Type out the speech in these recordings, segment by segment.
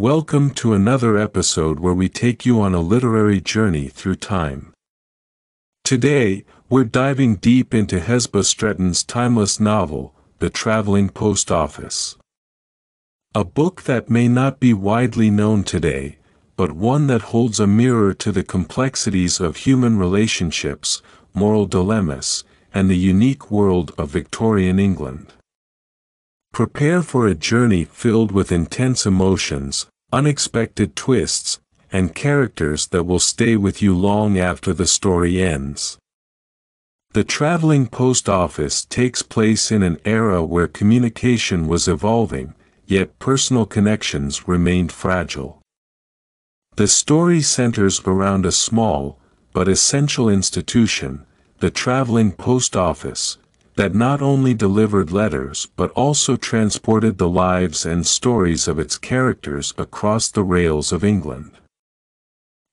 Welcome to another episode where we take you on a literary journey through time. Today, we're diving deep into Hesba Stretton's timeless novel, The Traveling Post Office. A book that may not be widely known today, but one that holds a mirror to the complexities of human relationships, moral dilemmas, and the unique world of Victorian England. Prepare for a journey filled with intense emotions, unexpected twists, and characters that will stay with you long after the story ends. The traveling post office takes place in an era where communication was evolving, yet personal connections remained fragile. The story centers around a small, but essential institution, the traveling post office, that not only delivered letters but also transported the lives and stories of its characters across the rails of England.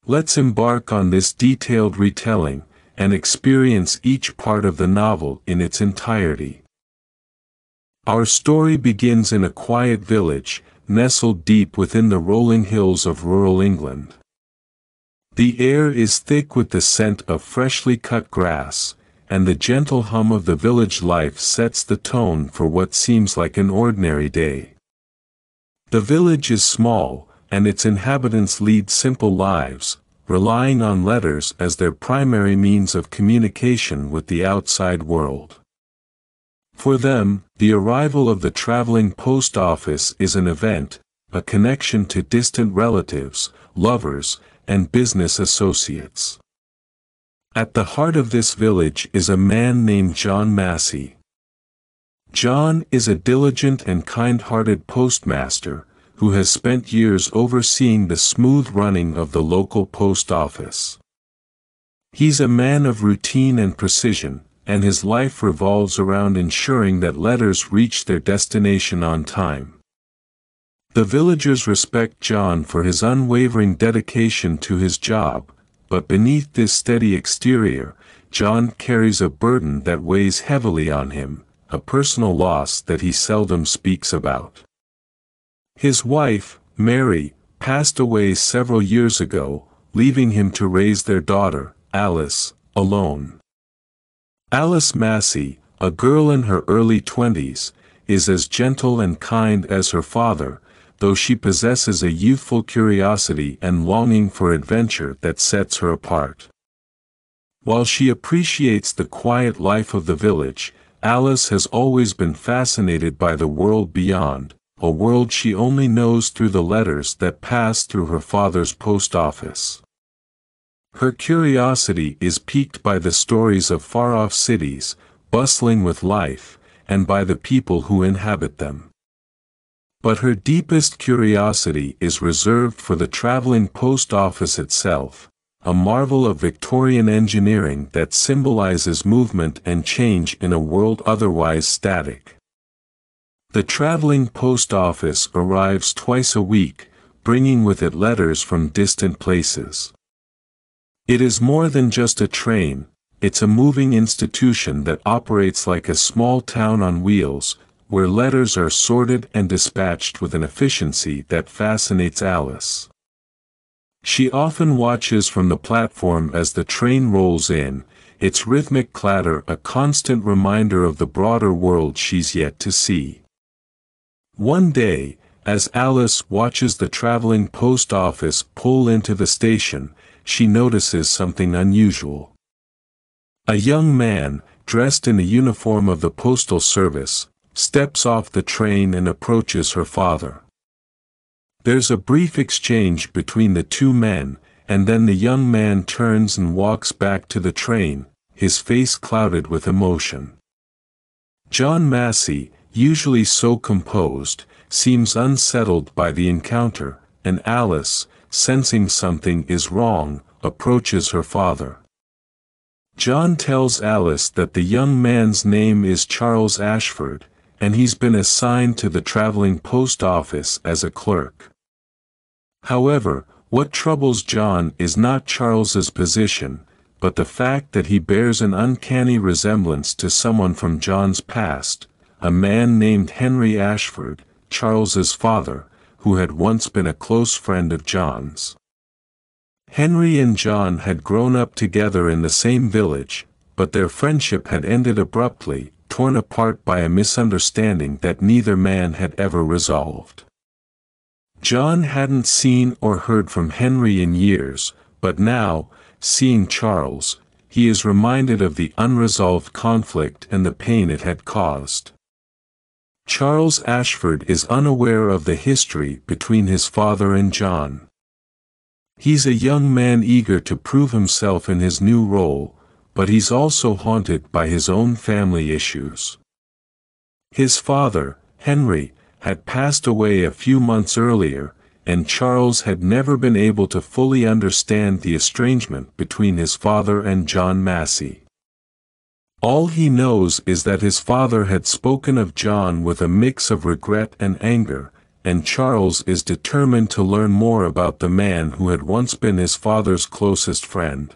Let's embark on this detailed retelling, and experience each part of the novel in its entirety. Our story begins in a quiet village, nestled deep within the rolling hills of rural England. The air is thick with the scent of freshly cut grass, and the gentle hum of the village life sets the tone for what seems like an ordinary day. The village is small, and its inhabitants lead simple lives, relying on letters as their primary means of communication with the outside world. For them, the arrival of the traveling post office is an event, a connection to distant relatives, lovers, and business associates. At the heart of this village is a man named John Massey. John is a diligent and kind-hearted postmaster, who has spent years overseeing the smooth running of the local post office. He's a man of routine and precision, and his life revolves around ensuring that letters reach their destination on time. The villagers respect John for his unwavering dedication to his job, but beneath this steady exterior, John carries a burden that weighs heavily on him, a personal loss that he seldom speaks about. His wife, Mary, passed away several years ago, leaving him to raise their daughter, Alice, alone. Alice Massey, a girl in her early twenties, is as gentle and kind as her father, though she possesses a youthful curiosity and longing for adventure that sets her apart. While she appreciates the quiet life of the village, Alice has always been fascinated by the world beyond, a world she only knows through the letters that pass through her father's post office. Her curiosity is piqued by the stories of far-off cities, bustling with life, and by the people who inhabit them. But her deepest curiosity is reserved for the traveling post office itself, a marvel of Victorian engineering that symbolizes movement and change in a world otherwise static. The traveling post office arrives twice a week, bringing with it letters from distant places. It is more than just a train, it's a moving institution that operates like a small town on wheels, where letters are sorted and dispatched with an efficiency that fascinates Alice. She often watches from the platform as the train rolls in, its rhythmic clatter a constant reminder of the broader world she's yet to see. One day, as Alice watches the traveling post office pull into the station, she notices something unusual. A young man, dressed in the uniform of the postal service, steps off the train and approaches her father. There's a brief exchange between the two men, and then the young man turns and walks back to the train, his face clouded with emotion. John Massey, usually so composed, seems unsettled by the encounter, and Alice, sensing something is wrong, approaches her father. John tells Alice that the young man's name is Charles Ashford, and he's been assigned to the traveling post office as a clerk. However, what troubles John is not Charles's position, but the fact that he bears an uncanny resemblance to someone from John's past, a man named Henry Ashford, Charles's father, who had once been a close friend of John's. Henry and John had grown up together in the same village, but their friendship had ended abruptly, torn apart by a misunderstanding that neither man had ever resolved. John hadn't seen or heard from Henry in years, but now, seeing Charles, he is reminded of the unresolved conflict and the pain it had caused. Charles Ashford is unaware of the history between his father and John. He's a young man eager to prove himself in his new role, but he's also haunted by his own family issues. His father, Henry, had passed away a few months earlier, and Charles had never been able to fully understand the estrangement between his father and John Massey. All he knows is that his father had spoken of John with a mix of regret and anger, and Charles is determined to learn more about the man who had once been his father's closest friend.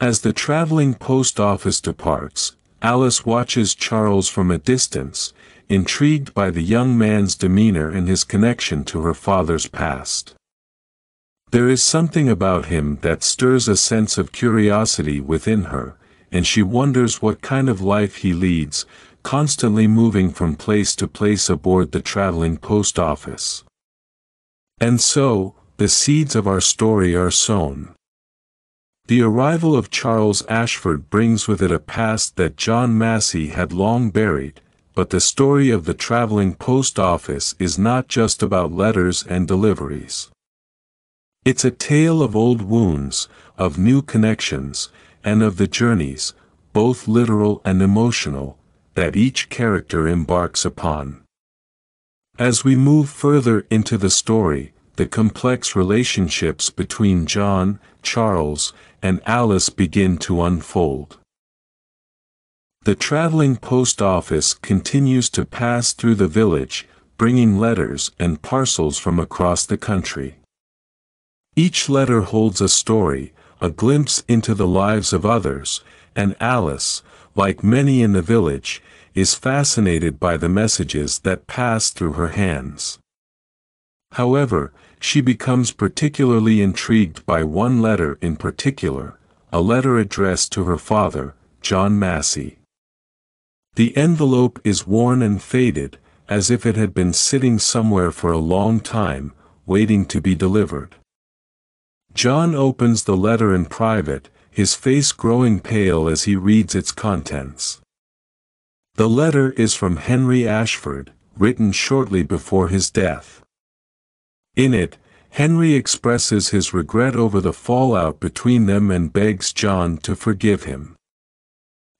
As the traveling post office departs, Alice watches Charles from a distance, intrigued by the young man's demeanor and his connection to her father's past. There is something about him that stirs a sense of curiosity within her, and she wonders what kind of life he leads, constantly moving from place to place aboard the traveling post office. And so, the seeds of our story are sown. The arrival of Charles Ashford brings with it a past that John Massey had long buried, but the story of the traveling post office is not just about letters and deliveries. It's a tale of old wounds, of new connections, and of the journeys, both literal and emotional, that each character embarks upon. As we move further into the story, the complex relationships between John, Charles, and Alice begin to unfold. The traveling post office continues to pass through the village, bringing letters and parcels from across the country. Each letter holds a story, a glimpse into the lives of others, and Alice, like many in the village, is fascinated by the messages that pass through her hands. However, she becomes particularly intrigued by one letter in particular, a letter addressed to her father, John Massey. The envelope is worn and faded, as if it had been sitting somewhere for a long time, waiting to be delivered. John opens the letter in private, his face growing pale as he reads its contents. The letter is from Henry Ashford, written shortly before his death. In it, Henry expresses his regret over the fallout between them and begs John to forgive him.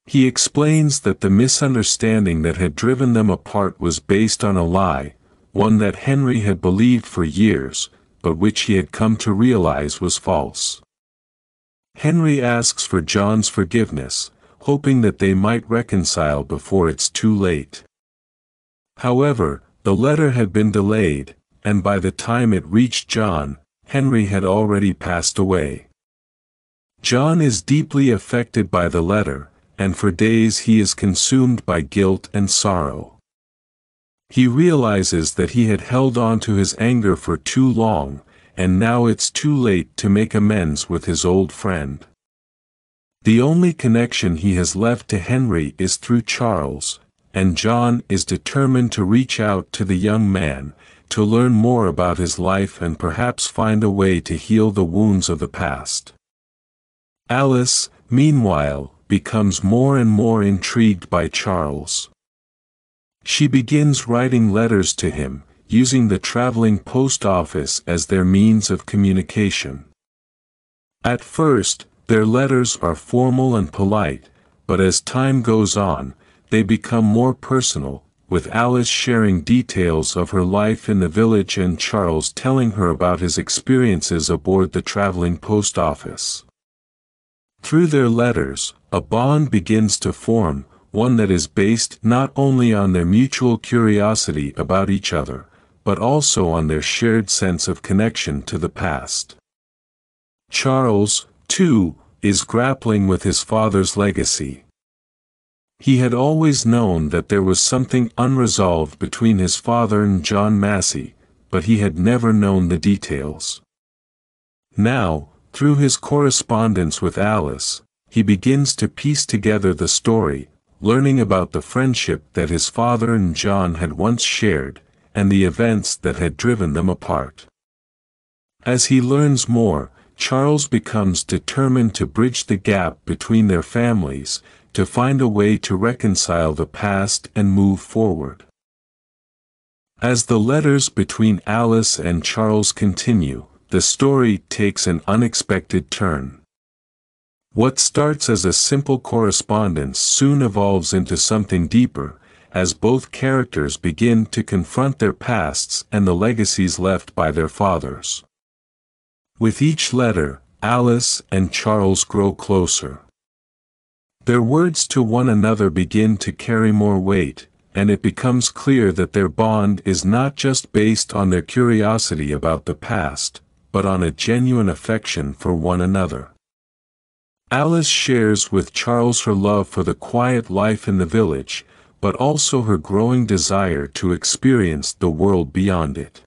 He explains that the misunderstanding that had driven them apart was based on a lie, one that Henry had believed for years, but which he had come to realize was false. Henry asks for John's forgiveness, hoping that they might reconcile before it's too late. However, the letter had been delayed, and by the time it reached John, Henry had already passed away. John is deeply affected by the letter, and for days he is consumed by guilt and sorrow. He realizes that he had held on to his anger for too long, and now it's too late to make amends with his old friend. The only connection he has left to Henry is through Charles, and John is determined to reach out to the young man, to learn more about his life and perhaps find a way to heal the wounds of the past. Alice, meanwhile, becomes more and more intrigued by Charles. She begins writing letters to him, using the traveling post office as their means of communication. At first, their letters are formal and polite, but as time goes on, they become more personal, with Alice sharing details of her life in the village and Charles telling her about his experiences aboard the traveling post office. Through their letters, a bond begins to form, one that is based not only on their mutual curiosity about each other, but also on their shared sense of connection to the past. Charles, too, is grappling with his father's legacy. He had always known that there was something unresolved between his father and John Massey, but he had never known the details. Now, through his correspondence with Alice, he begins to piece together the story, learning about the friendship that his father and John had once shared, and the events that had driven them apart. As he learns more, Charles becomes determined to bridge the gap between their families, to find a way to reconcile the past and move forward. As the letters between Alice and Charles continue, the story takes an unexpected turn. What starts as a simple correspondence soon evolves into something deeper, as both characters begin to confront their pasts and the legacies left by their fathers. With each letter, Alice and Charles grow closer. Their words to one another begin to carry more weight, and it becomes clear that their bond is not just based on their curiosity about the past, but on a genuine affection for one another. Alice shares with Charles her love for the quiet life in the village, but also her growing desire to experience the world beyond it.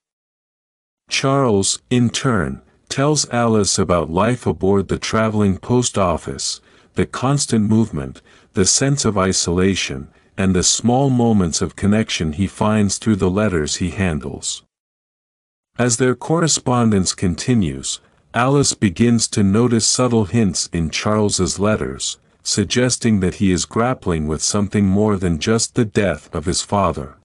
Charles, in turn, tells Alice about life aboard the traveling post office, the constant movement, the sense of isolation, and the small moments of connection he finds through the letters he handles. As their correspondence continues, Alice begins to notice subtle hints in Charles's letters, suggesting that he is grappling with something more than just the death of his father.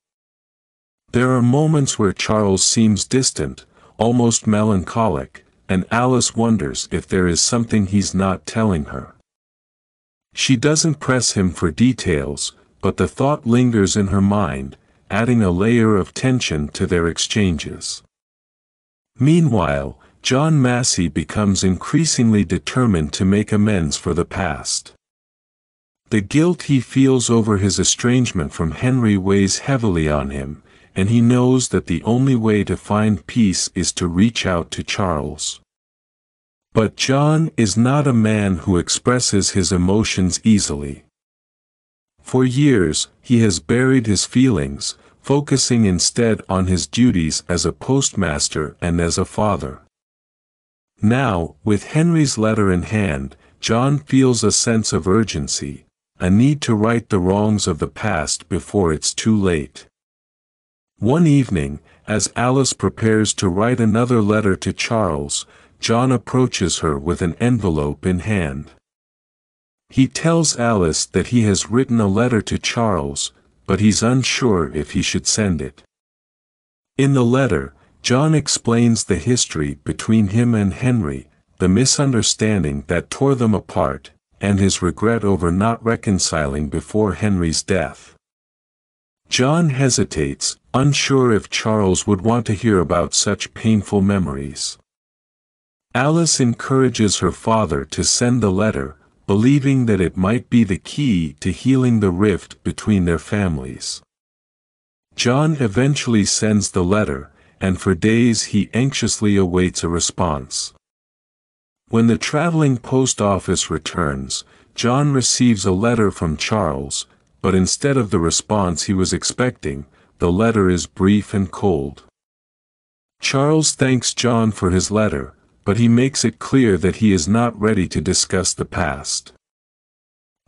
There are moments where Charles seems distant, almost melancholic, and Alice wonders if there is something he's not telling her. She doesn't press him for details, but the thought lingers in her mind, adding a layer of tension to their exchanges. Meanwhile, John Massey becomes increasingly determined to make amends for the past. The guilt he feels over his estrangement from Henry weighs heavily on him, and he knows that the only way to find peace is to reach out to Charles. But John is not a man who expresses his emotions easily. For years, he has buried his feelings, focusing instead on his duties as a postmaster and as a father. Now, with Henry's letter in hand, John feels a sense of urgency, a need to right the wrongs of the past before it's too late. One evening, as Alice prepares to write another letter to Charles, John approaches her with an envelope in hand. He tells Alice that he has written a letter to Charles, but he's unsure if he should send it. In the letter, John explains the history between him and Henry, the misunderstanding that tore them apart, and his regret over not reconciling before Henry's death. John hesitates, unsure if Charles would want to hear about such painful memories. Alice encourages her father to send the letter, believing that it might be the key to healing the rift between their families. John eventually sends the letter, and for days he anxiously awaits a response. When the traveling post office returns, John receives a letter from Charles, but instead of the response he was expecting, the letter is brief and cold. Charles thanks John for his letter, but he makes it clear that he is not ready to discuss the past.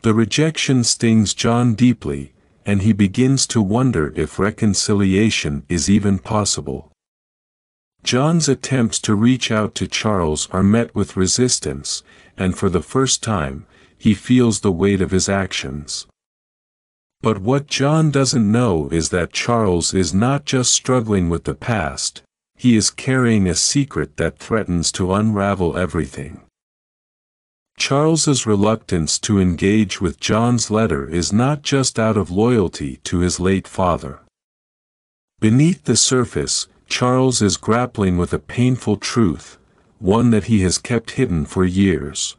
The rejection stings John deeply, and he begins to wonder if reconciliation is even possible. John's attempts to reach out to Charles are met with resistance, and for the first time, he feels the weight of his actions. But what John doesn't know is that Charles is not just struggling with the past, he is carrying a secret that threatens to unravel everything. Charles's reluctance to engage with John's letter is not just out of loyalty to his late father. Beneath the surface, Charles is grappling with a painful truth, one that he has kept hidden for years.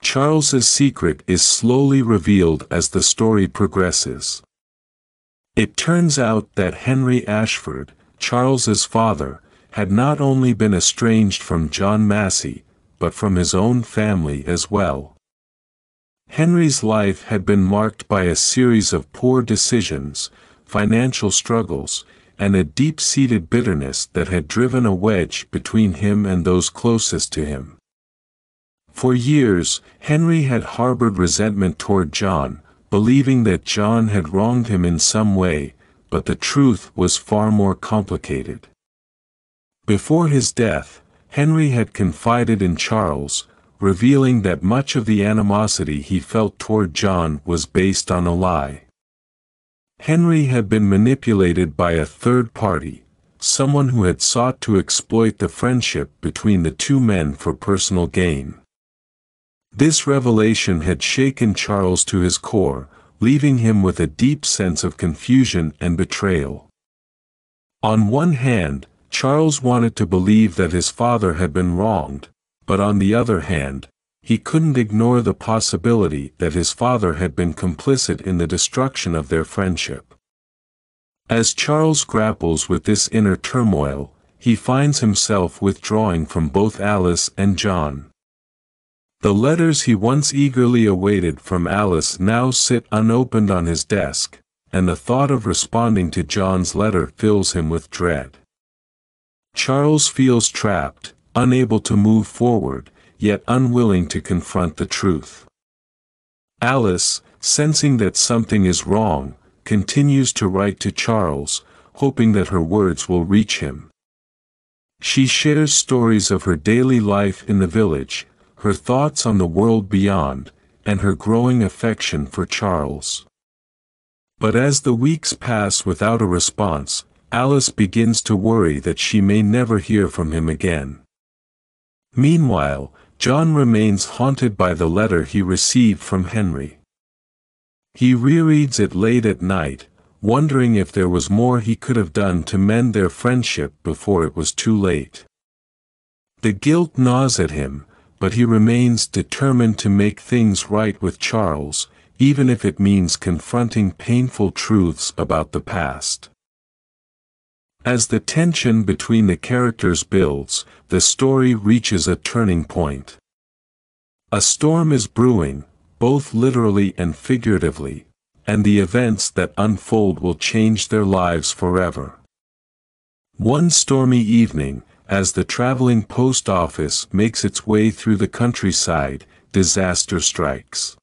Charles's secret is slowly revealed as the story progresses. It turns out that Henry Ashford, Charles's father, had not only been estranged from John Massey, but from his own family as well. Henry's life had been marked by a series of poor decisions, financial struggles, and a deep-seated bitterness that had driven a wedge between him and those closest to him. For years, Henry had harbored resentment toward John, believing that John had wronged him in some way, but the truth was far more complicated. Before his death, Henry had confided in Charles, revealing that much of the animosity he felt toward John was based on a lie. Henry had been manipulated by a third party, someone who had sought to exploit the friendship between the two men for personal gain. This revelation had shaken Charles to his core, leaving him with a deep sense of confusion and betrayal. On one hand, Charles wanted to believe that his father had been wronged, but on the other hand, he couldn't ignore the possibility that his father had been complicit in the destruction of their friendship. As Charles grapples with this inner turmoil, he finds himself withdrawing from both Alice and John. The letters he once eagerly awaited from Alice now sit unopened on his desk, and the thought of responding to John's letter fills him with dread. Charles feels trapped, unable to move forward, yet unwilling to confront the truth. Alice, sensing that something is wrong, continues to write to Charles, hoping that her words will reach him. She shares stories of her daily life in the village, her thoughts on the world beyond, and her growing affection for Charles. But as the weeks pass without a response, Alice begins to worry that she may never hear from him again. Meanwhile, John remains haunted by the letter he received from Henry. He rereads it late at night, wondering if there was more he could have done to mend their friendship before it was too late. The guilt gnaws at him, but he remains determined to make things right with Charles, even if it means confronting painful truths about the past. As the tension between the characters builds, the story reaches a turning point. A storm is brewing, both literally and figuratively, and the events that unfold will change their lives forever. One stormy evening, as the traveling post office makes its way through the countryside, disaster strikes.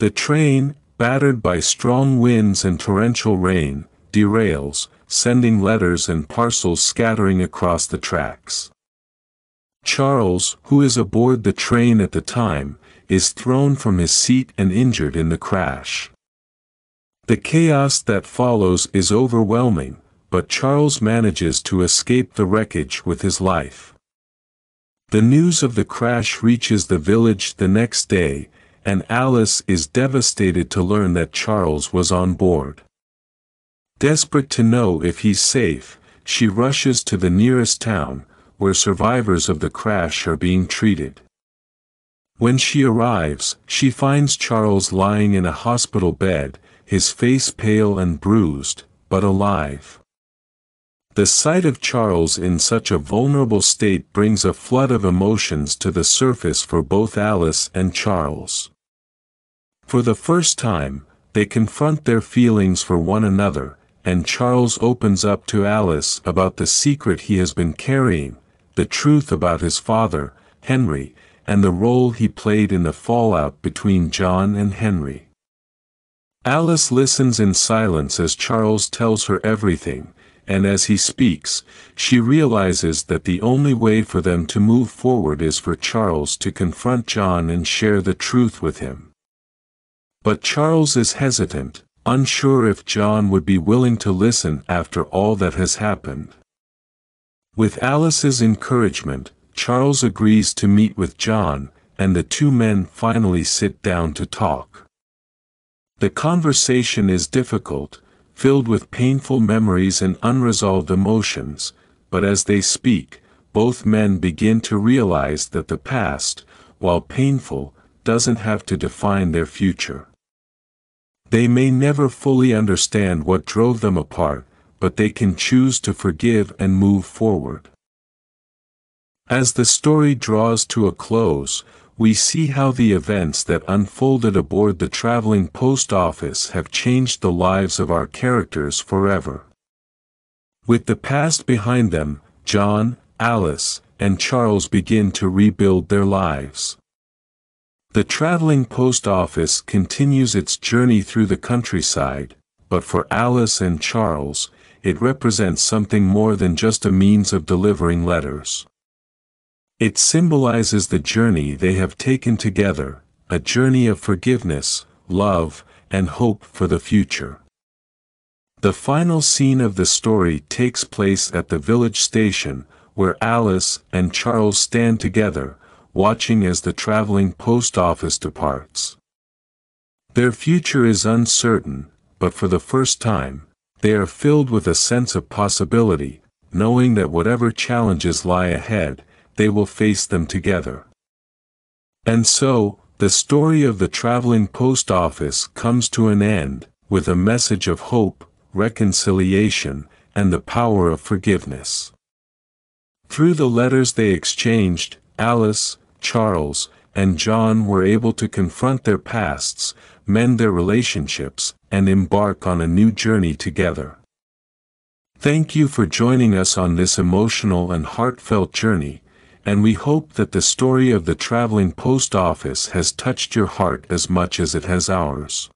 The train, battered by strong winds and torrential rain, derails, sending letters and parcels scattering across the tracks. Charles, who is aboard the train at the time, is thrown from his seat and injured in the crash. The chaos that follows is overwhelming, but Charles manages to escape the wreckage with his life. The news of the crash reaches the village the next day, and Alice is devastated to learn that Charles was on board. Desperate to know if he's safe, she rushes to the nearest town, where survivors of the crash are being treated. When she arrives, she finds Charles lying in a hospital bed, his face pale and bruised, but alive. The sight of Charles in such a vulnerable state brings a flood of emotions to the surface for both Alice and Charles. For the first time, they confront their feelings for one another, and Charles opens up to Alice about the secret he has been carrying, the truth about his father, Henry, and the role he played in the fallout between John and Henry. Alice listens in silence as Charles tells her everything, and as he speaks, she realizes that the only way for them to move forward is for Charles to confront John and share the truth with him. But Charles is hesitant, unsure if John would be willing to listen after all that has happened. With Alice's encouragement, Charles agrees to meet with John, and the two men finally sit down to talk. The conversation is difficult, filled with painful memories and unresolved emotions, but as they speak, both men begin to realize that the past, while painful, doesn't have to define their future. They may never fully understand what drove them apart, but they can choose to forgive and move forward. As the story draws to a close, we see how the events that unfolded aboard the traveling post office have changed the lives of our characters forever. With the past behind them, John, Alice, and Charles begin to rebuild their lives. The traveling post office continues its journey through the countryside, but for Alice and Charles, it represents something more than just a means of delivering letters. It symbolizes the journey they have taken together, a journey of forgiveness, love, and hope for the future. The final scene of the story takes place at the village station, where Alice and Charles stand together, watching as the traveling post office departs. Their future is uncertain, but for the first time, they are filled with a sense of possibility, knowing that whatever challenges lie ahead, they will face them together. And so, the story of the traveling post office comes to an end, with a message of hope, reconciliation, and the power of forgiveness. Through the letters they exchanged, Alice, Charles, and John were able to confront their pasts, mend their relationships, and embark on a new journey together. Thank you for joining us on this emotional and heartfelt journey, and we hope that the story of the traveling post office has touched your heart as much as it has ours.